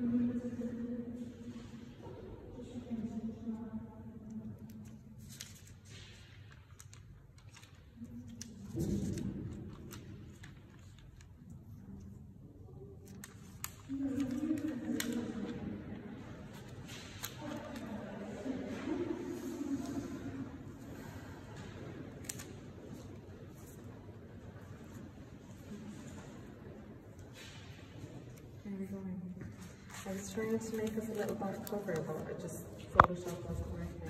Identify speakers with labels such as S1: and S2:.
S1: We go. I was trying to make us a little back cover, but I just Photoshop wasn't working.